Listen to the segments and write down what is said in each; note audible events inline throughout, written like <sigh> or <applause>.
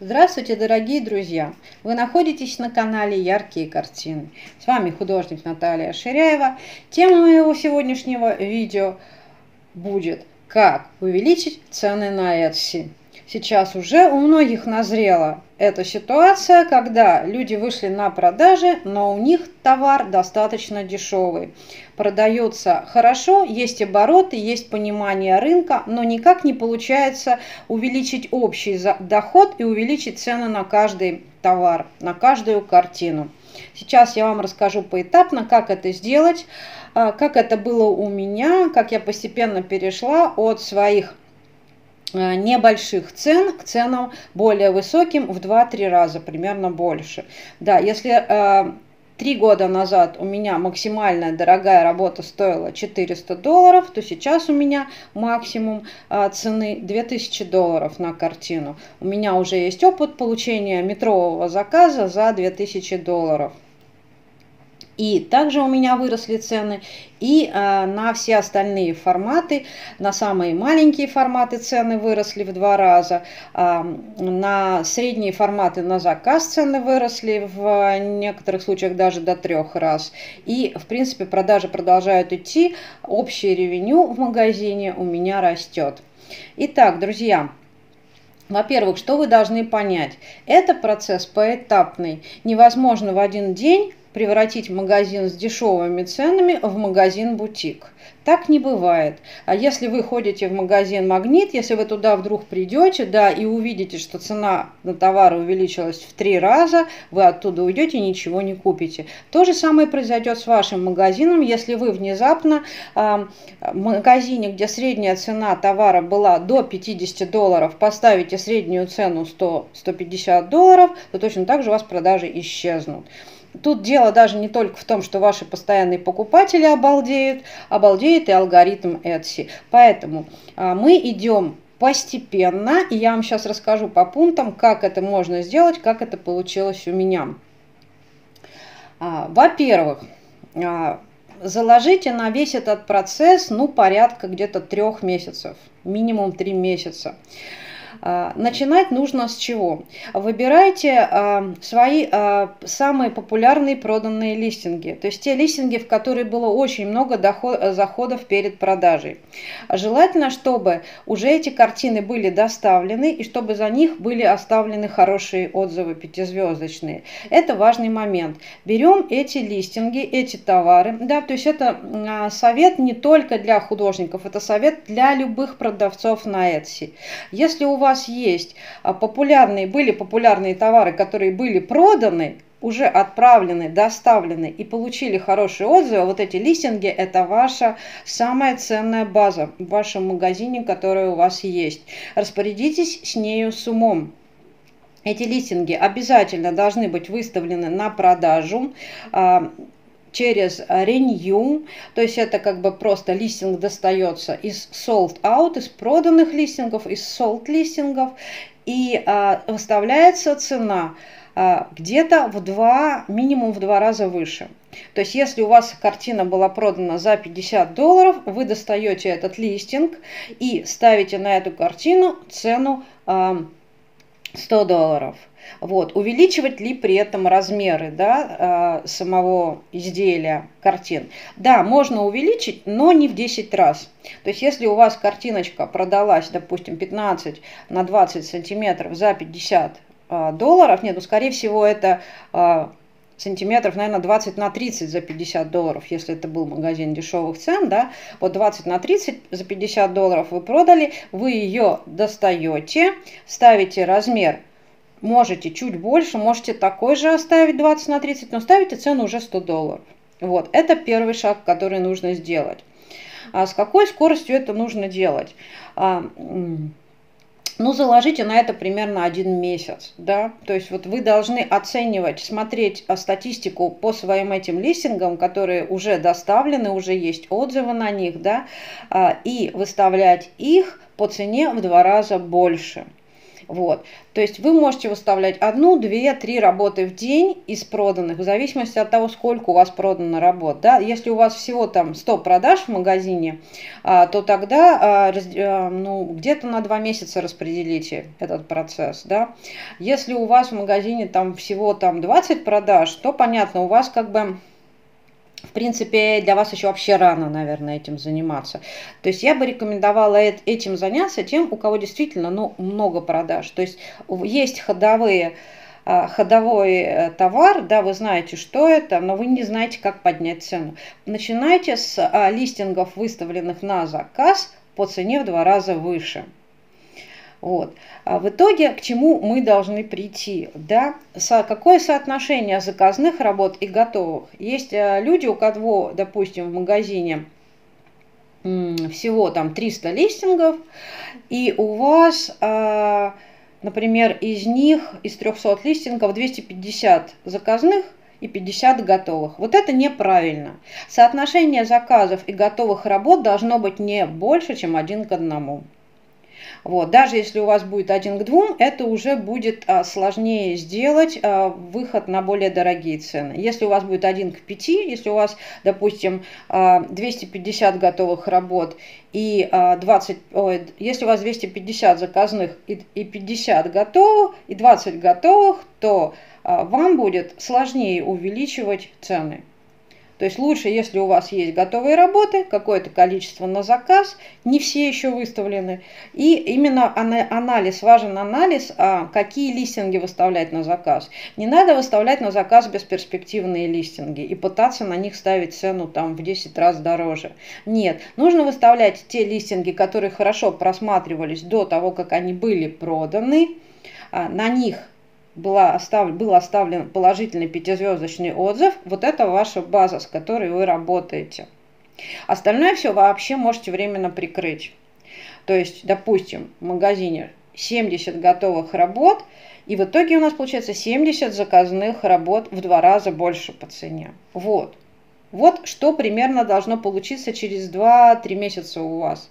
Здравствуйте, дорогие друзья! Вы находитесь на канале Яркие картины. С вами художник Наталья Ширяева. Тема моего сегодняшнего видео будет «Как увеличить цены на Etsy». Сейчас уже у многих назрела эта ситуация, когда люди вышли на продажи, но у них товар достаточно дешевый. Продается хорошо, есть обороты, есть понимание рынка, но никак не получается увеличить общий доход и увеличить цены на каждый товар, на каждую картину. Сейчас я вам расскажу поэтапно, как это сделать, а, как это было у меня, как я постепенно перешла от своих Э, небольших цен к ценам более высоким в 2-3 раза, примерно больше. Да, если э, три года назад у меня максимальная дорогая работа стоила 400 долларов, то сейчас у меня максимум э, цены 2000 долларов на картину. У меня уже есть опыт получения метрового заказа за 2000 долларов. И также у меня выросли цены и э, на все остальные форматы, на самые маленькие форматы цены выросли в два раза, э, на средние форматы на заказ цены выросли в некоторых случаях даже до трех раз. И в принципе продажи продолжают идти, общее ревеню в магазине у меня растет. Итак, друзья, во-первых, что вы должны понять? Это процесс поэтапный. Невозможно в один день превратить магазин с дешевыми ценами в магазин-бутик. Так не бывает. А если вы ходите в магазин «Магнит», если вы туда вдруг придете, да, и увидите, что цена на товары увеличилась в три раза, вы оттуда уйдете и ничего не купите. То же самое произойдет с вашим магазином, если вы внезапно э, в магазине, где средняя цена товара была до 50 долларов, поставите среднюю цену 100-150 долларов, то точно так же у вас продажи исчезнут. Тут дело даже не только в том, что ваши постоянные покупатели обалдеют, обалдеет и алгоритм Etsy. Поэтому а, мы идем постепенно, и я вам сейчас расскажу по пунктам, как это можно сделать, как это получилось у меня. А, во-первых, а, заложите на весь этот процесс, ну, порядка где-то трех месяцев, минимум три месяца. А, начинать нужно с чего? Выбирайте а, свои а, самые популярные проданные листинги, то есть те листинги, в которые было очень много заходов перед продажей. Желательно, чтобы уже эти картины были доставлены и чтобы за них были оставлены хорошие отзывы пятизвездочные. Это важный момент. Берем эти листинги, эти товары, да, то есть это совет не только для художников, это совет для любых продавцов на Etsy. Если у вас вас есть а, популярные, были популярные товары, которые были проданы, уже отправлены, доставлены и получили хорошие отзывы, вот эти листинги – это ваша самая ценная база в вашем магазине, которая у вас есть. Распорядитесь с нею с умом. Эти листинги обязательно должны быть выставлены на продажу а, через Renew, то есть это как бы просто листинг достается из sold out, из проданных листингов, из sold листингов, и а, выставляется цена а, где-то в два, минимум в два раза выше. То есть если у вас картина была продана за 50 долларов, вы достаете этот листинг и ставите на эту картину цену а, 100 долларов. Вот. Увеличивать ли при этом размеры да, э, самого изделия картин? Да, можно увеличить, но не в 10 раз. То есть если у вас картиночка продалась, допустим, 15 на 20 сантиметров за 50 э, долларов, нет, ну скорее всего это э, сантиметров, наверное, 20 на 30 за 50 долларов, если это был магазин дешевых цен, да, вот 20 на 30 за 50 долларов вы продали, вы ее достаете, ставите размер Можете чуть больше, можете такой же оставить 20 на 30, но ставите цену уже 100 долларов. Вот, это первый шаг, который нужно сделать. А с какой скоростью это нужно делать? А, ну, заложите на это примерно один месяц, да, то есть вот вы должны оценивать, смотреть а, статистику по своим этим листингам, которые уже доставлены, уже есть отзывы на них, да, а, и выставлять их по цене в два раза больше – Вот. То есть вы можете выставлять одну, две, три работы в день из проданных, в зависимости от того, сколько у вас продано работ. Да? Если у вас всего там 100 продаж в магазине, а, то тогда а, а, ну, где-то на два месяца распределите этот процесс. Да? Если у вас в магазине там всего там 20 продаж, то понятно, у вас как бы в принципе, для вас еще вообще рано, наверное, этим заниматься. То есть я бы рекомендовала этим заняться тем, у кого действительно ну, много продаж. То есть есть ходовые а, ходовой э, товар, да, вы знаете, что это, но вы не знаете, как поднять цену. Начинайте с а, листингов, выставленных на заказ по цене в два раза выше. Вот. А в итоге к чему мы должны прийти? Да? Со, какое соотношение заказных работ и готовых? Есть э, люди, у кого, допустим, в магазине всего там 300 листингов, и у вас, э, например, из них, из 300 листингов, 250 заказных и 50 готовых. Вот это неправильно. Соотношение заказов и готовых работ должно быть не больше, чем один к одному. Вот. Даже если у вас будет один к двум, это уже будет а, сложнее сделать а, выход на более дорогие цены. Если у вас будет один к пяти, если у вас, допустим, а, 250 готовых работ и а, 20, ой, если у вас 250 заказных и, и 50 готовых, и 20 готовых, то а, вам будет сложнее увеличивать цены. То есть лучше, если у вас есть готовые работы, какое-то количество на заказ, не все еще выставлены. И именно анализ, важен анализ, а какие листинги выставлять на заказ. Не надо выставлять на заказ бесперспективные листинги и пытаться на них ставить цену там в 10 раз дороже. Нет, нужно выставлять те листинги, которые хорошо просматривались до того, как они были проданы, а, на них была оставлен, был оставлен положительный пятизвездочный отзыв, вот это ваша база, с которой вы работаете. Остальное все вообще можете временно прикрыть. То есть, допустим, в магазине 70 готовых работ, и в итоге у нас получается 70 заказных работ в два раза больше по цене. Вот. Вот что примерно должно получиться через 2-3 месяца у вас.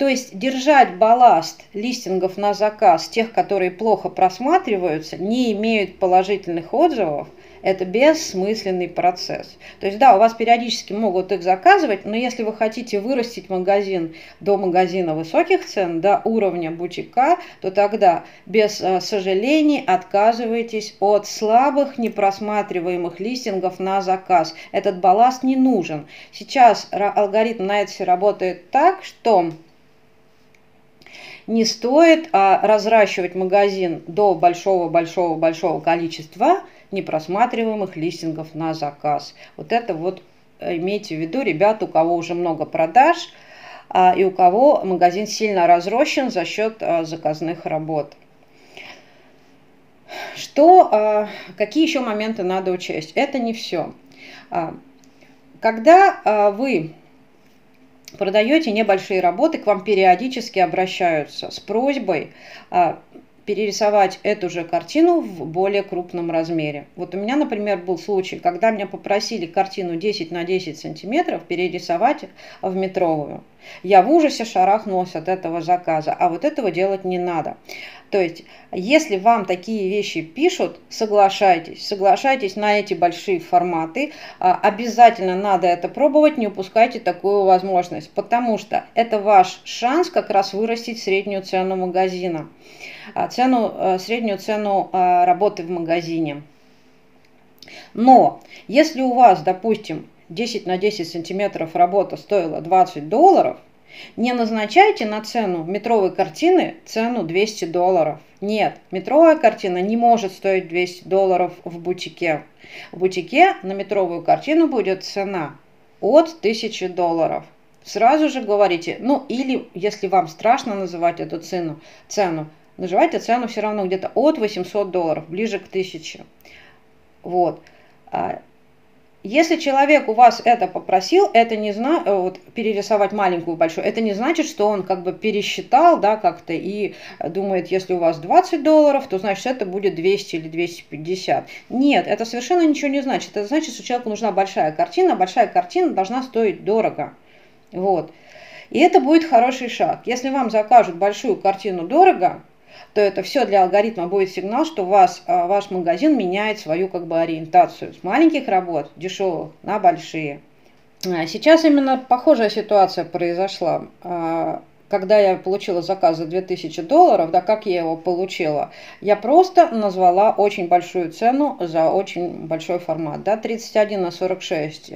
То есть держать балласт листингов на заказ, тех, которые плохо просматриваются, не имеют положительных отзывов, это бессмысленный процесс. То есть, да, у вас периодически могут их заказывать, но если вы хотите вырастить магазин до магазина высоких цен, до уровня бутика, то тогда без э, сожалений отказывайтесь от слабых, непросматриваемых листингов на заказ. Этот балласт не нужен. Сейчас алгоритм на Etsy работает так, что не стоит а, разращивать магазин до большого-большого-большого количества непросматриваемых листингов на заказ. Вот это вот э, имейте в виду, ребята, у кого уже много продаж а, и у кого магазин сильно разрощен за счет а, заказных работ. Что, а, какие еще моменты надо учесть? Это не все. А, когда а, вы продаете небольшие работы, к вам периодически обращаются с просьбой а, перерисовать эту же картину в более крупном размере. Вот у меня, например, был случай, когда меня попросили картину 10 на 10 сантиметров перерисовать в метровую. Я в ужасе шарахнулась от этого заказа, а вот этого делать не надо. То есть, если вам такие вещи пишут, соглашайтесь. Соглашайтесь на эти большие форматы. А, обязательно надо это пробовать, не упускайте такую возможность, потому что это ваш шанс как раз вырастить среднюю цену магазина, а, цену, э, среднюю цену а, работы в магазине. Но если у вас, допустим, 10 на 10 сантиметров работа стоила 20 долларов – не назначайте на цену метровой картины цену 200 долларов. Нет, метровая картина не может стоить 200 долларов в бутике. В бутике на метровую картину будет цена от 1000 долларов. Сразу же говорите, ну или если вам страшно называть эту цену, цену называйте цену все равно где-то от 800 долларов, ближе к 1000. Вот. Если человек у вас это попросил, это не зна... Э, вот, перерисовать маленькую, большую, это не значит, что он как бы пересчитал, да, как-то и думает, если у вас 20 долларов, то значит это будет 200 или 250. Нет, это совершенно ничего не значит. Это значит, что человеку нужна большая картина, большая картина должна стоить дорого. Вот. И это будет хороший шаг. Если вам закажут большую картину дорого, то это все для алгоритма будет сигнал, что вас, а, ваш магазин меняет свою как бы ориентацию с маленьких работ, дешевых, на большие. А, сейчас именно похожая ситуация произошла. А, когда я получила заказ за 2000 долларов, да, как я его получила, я просто назвала очень большую цену за очень большой формат, да, 31 на 46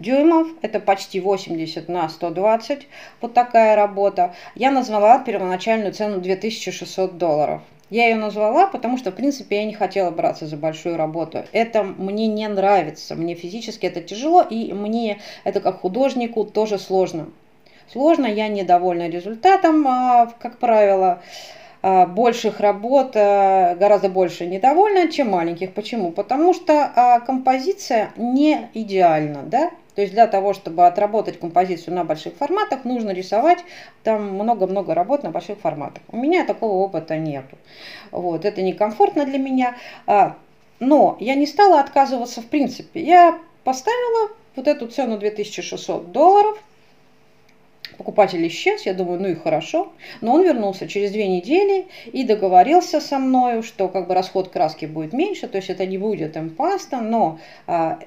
дюймов, это почти 80 на 120, вот такая работа. Я назвала первоначальную цену 2600 долларов. Я ее назвала, потому что, в принципе, я не хотела браться за большую работу. Это мне не нравится, мне физически это тяжело, и мне это как художнику тоже сложно. Сложно, я недовольна результатом, а, как правило. А, больших работ а, гораздо больше недовольна, чем маленьких. Почему? Потому что композиция не идеальна, да? То есть для того, чтобы отработать композицию на больших форматах, нужно рисовать там много-много работ на больших форматах. У меня такого опыта нету. Вот, это некомфортно для меня. А, но я не стала отказываться в принципе. Я поставила вот эту цену 2600 долларов. Покупатель исчез, я думаю, ну и хорошо. Но он вернулся через две недели и договорился со мной, что как бы расход краски будет меньше, то есть это не будет импаста, но а,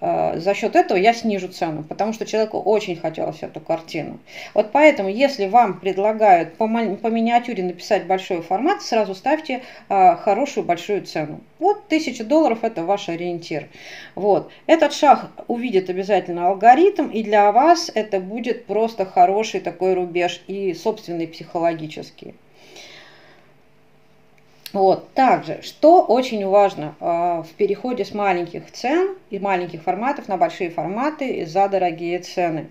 за счет этого я снижу цену, потому что человеку очень хотелось эту картину. Вот поэтому, если вам предлагают по, по миниатюре написать большой формат, сразу ставьте э, хорошую большую цену. Вот 1000 долларов это ваш ориентир. Вот. Этот шаг увидит обязательно алгоритм, и для вас это будет просто хороший такой рубеж и собственный психологический. Вот. Также, что очень важно э, в переходе с маленьких цен и маленьких форматов на большие форматы за дорогие цены.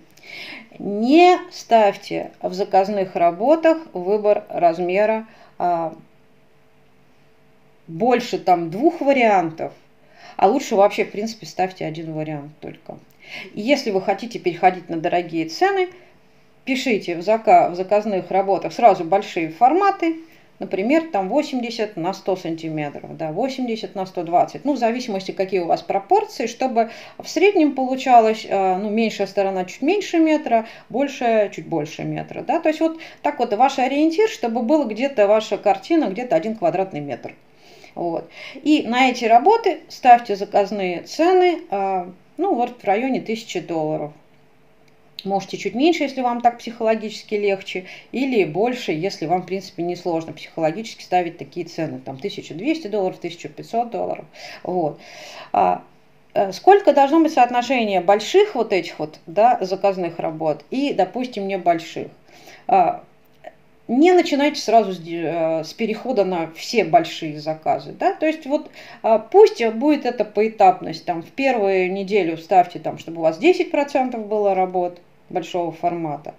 Не ставьте в заказных работах выбор размера э, больше там двух вариантов, а лучше вообще, в принципе, ставьте один вариант только. И если вы хотите переходить на дорогие цены, пишите в, заказ, в заказных работах сразу большие форматы, Например, там 80 на 100 сантиметров, да, 80 на 120. Ну, в зависимости, какие у вас пропорции, чтобы в среднем получалось, э, ну, меньшая сторона чуть меньше метра, большая чуть больше метра, да. То есть вот так вот ваш ориентир, чтобы было где-то ваша картина, где-то один квадратный метр. Вот. И на эти работы ставьте заказные цены, э, ну, вот в районе 1000 долларов. Можете чуть меньше, если вам так психологически легче, или больше, если вам, в принципе, не сложно психологически ставить такие цены, там 1200 долларов, 1500 долларов. Вот. А, э, сколько должно быть соотношение больших вот этих вот да, заказных работ и, допустим, небольших? А, не начинайте сразу с, э, с перехода на все большие заказы. Да? То есть вот а, пусть будет это поэтапность. Там, в первую неделю ставьте, там, чтобы у вас 10% было работ, большого формата.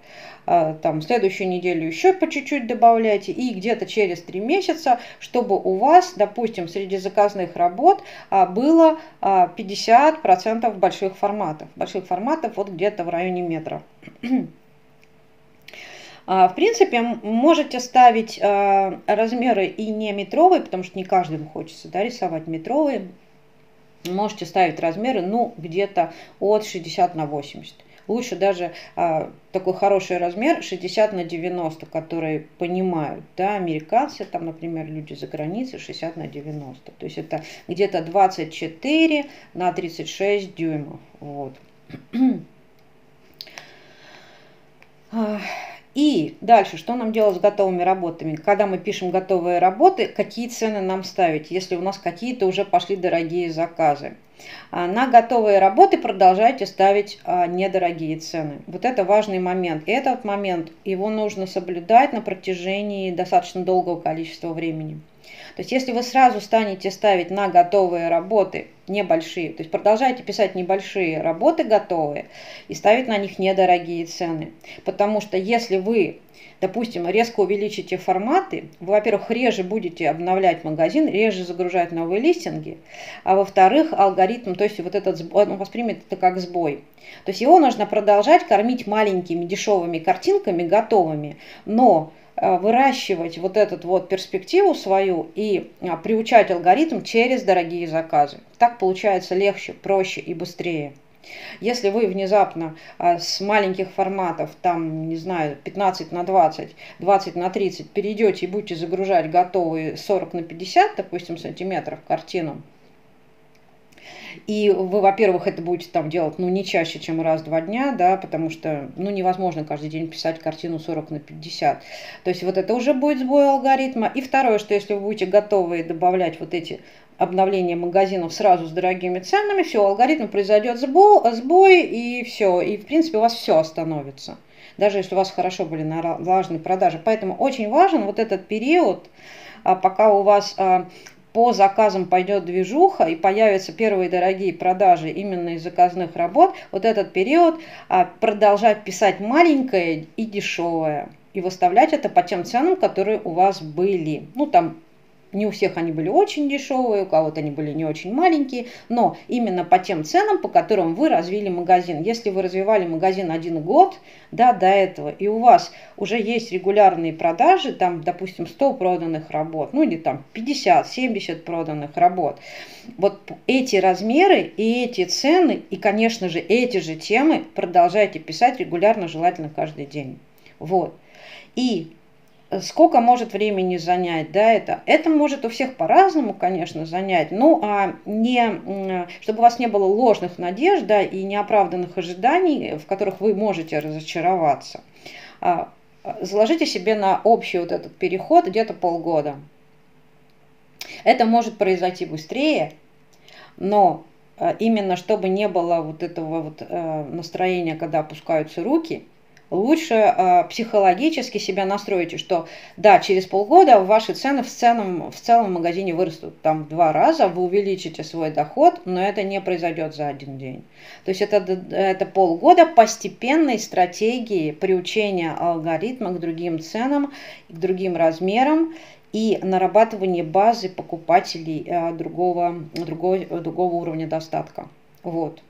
А, там, следующую неделю еще по чуть-чуть добавляйте. И где-то через три месяца, чтобы у вас, допустим, среди заказных работ а, было 50% а, больших форматов. Больших форматов вот где-то в районе метра. В принципе, можете ставить размеры и не метровые, потому что не каждому хочется да, рисовать метровые. Можете ставить размеры, ну, где-то от 60 на 80 лучше даже а, такой хороший размер 60 на 90, которые понимают, да, американцы, там, например, люди за границей 60 на 90. То есть это где-то 24 на 36 дюймов. Вот. <clears throat> И дальше, что нам делать с готовыми работами? Когда мы пишем готовые работы, какие цены нам ставить, если у нас какие-то уже пошли дорогие заказы? А, на готовые работы продолжайте ставить а, недорогие цены. Вот это важный момент. И этот момент, его нужно соблюдать на протяжении достаточно долгого количества времени. То есть если вы сразу станете ставить на готовые работы небольшие, то есть продолжайте писать небольшие работы готовые и ставить на них недорогие цены. Потому что если вы допустим, резко увеличите форматы, вы, во-первых, реже будете обновлять магазин, реже загружать новые листинги, а во-вторых, алгоритм, то есть вот этот сбой, он воспримет это как сбой. То есть его нужно продолжать кормить маленькими дешевыми картинками, готовыми, но выращивать вот эту вот перспективу свою и а, приучать алгоритм через дорогие заказы. Так получается легче, проще и быстрее. Если вы внезапно а, с маленьких форматов, там, не знаю, 15 на 20, 20 на 30 перейдете и будете загружать готовые 40 на 50, допустим, сантиметров картину, и вы, во-первых, это будете там делать, ну, не чаще, чем раз в два дня, да, потому что, ну, невозможно каждый день писать картину 40 на 50. То есть вот это уже будет сбой алгоритма. И второе, что если вы будете готовы добавлять вот эти обновления магазинов сразу с дорогими ценами, все, алгоритм произойдет сбой, сбой и все, и в принципе у вас все остановится даже если у вас хорошо были налажены продажи. Поэтому очень важен вот этот период, а, пока у вас а, по заказам пойдет движуха и появятся первые дорогие продажи именно из заказных работ, вот этот период а, продолжать писать маленькое и дешевое и выставлять это по тем ценам, которые у вас были. Ну, там не у всех они были очень дешевые, у кого-то они были не очень маленькие, но именно по тем ценам, по которым вы развили магазин. Если вы развивали магазин один год, да, до этого, и у вас уже есть регулярные продажи, там, допустим, 100 проданных работ, ну или там 50, 70 проданных работ, вот эти размеры и эти цены, и, конечно же, эти же темы продолжайте писать регулярно, желательно каждый день. Вот. И Сколько может времени занять, да, это? Это может у всех по-разному, конечно, занять, ну, а не, чтобы у вас не было ложных надежд, да, и неоправданных ожиданий, в которых вы можете разочароваться. А, заложите себе на общий вот этот переход где-то полгода. Это может произойти быстрее, но а, именно чтобы не было вот этого вот э, настроения, когда опускаются руки – лучше э, психологически себя настроите, что да, через полгода ваши цены в целом, в целом магазине вырастут там в два раза, вы увеличите свой доход, но это не произойдет за один день. То есть это, это полгода постепенной стратегии приучения алгоритма к другим ценам, к другим размерам и нарабатывание базы покупателей э, другого, другого, другого уровня достатка. Вот.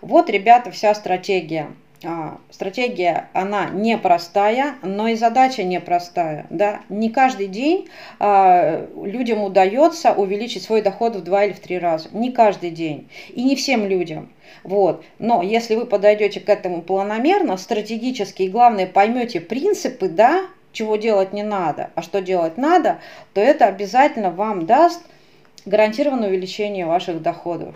Вот, ребята, вся стратегия. А, стратегия, она непростая, но и задача непростая. Да? Не каждый день а, людям удается увеличить свой доход в два или в три раза. Не каждый день. И не всем людям. Вот. Но если вы подойдете к этому планомерно, стратегически и главное поймете принципы, да, чего делать не надо, а что делать надо, то это обязательно вам даст гарантированное увеличение ваших доходов.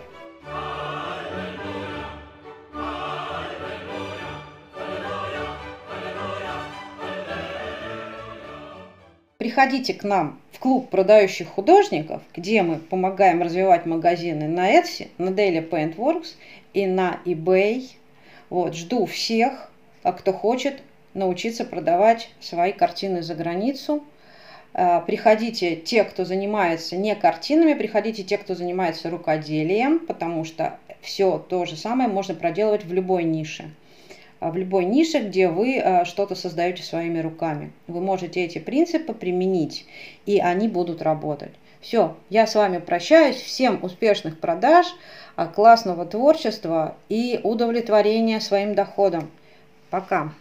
Приходите к нам в клуб продающих художников, где мы помогаем развивать магазины на Etsy, на Daily Paintworks и на eBay. Вот, жду всех, а кто хочет научиться продавать свои картины за границу. А, приходите те, кто занимается не картинами, приходите те, кто занимается рукоделием, потому что все то же самое можно проделывать в любой нише. А, в любой нише, где вы а, что-то создаете своими руками. Вы можете эти принципы применить, и они будут работать. Все, я с вами прощаюсь. Всем успешных продаж, а, классного творчества и удовлетворения своим доходом. Пока.